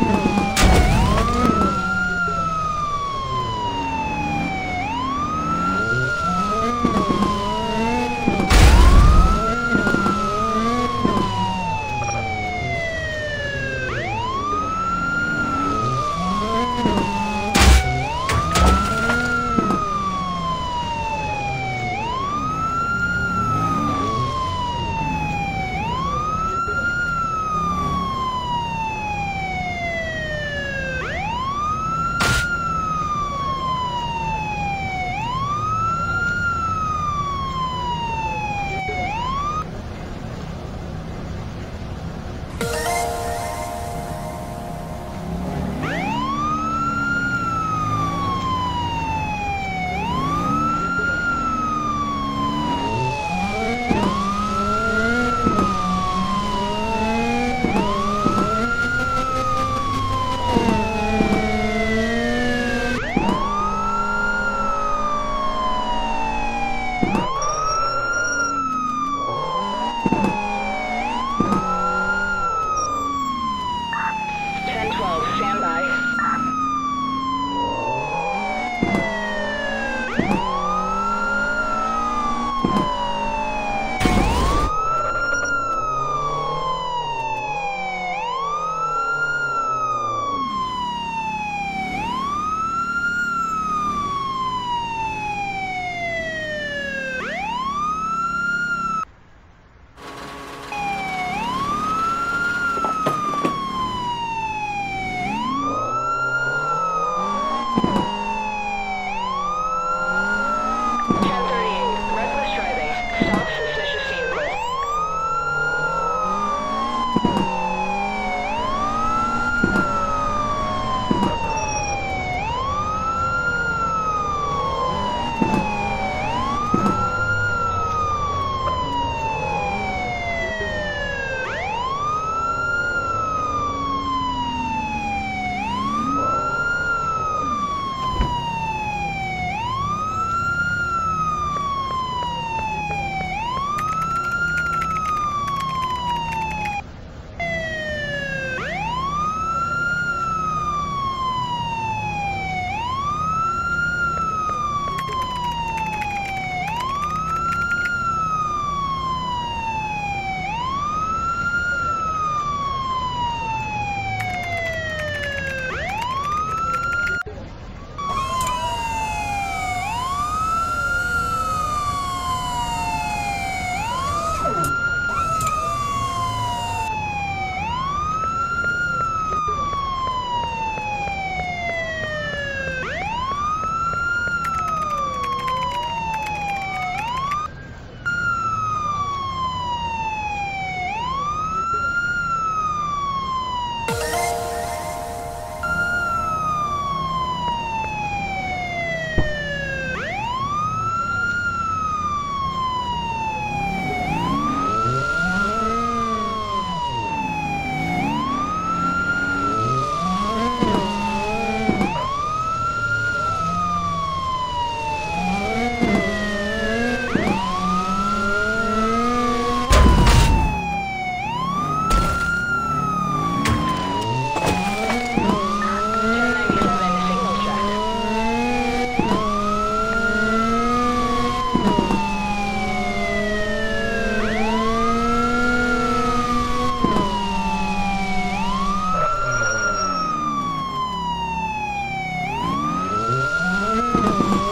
嗯。Oh.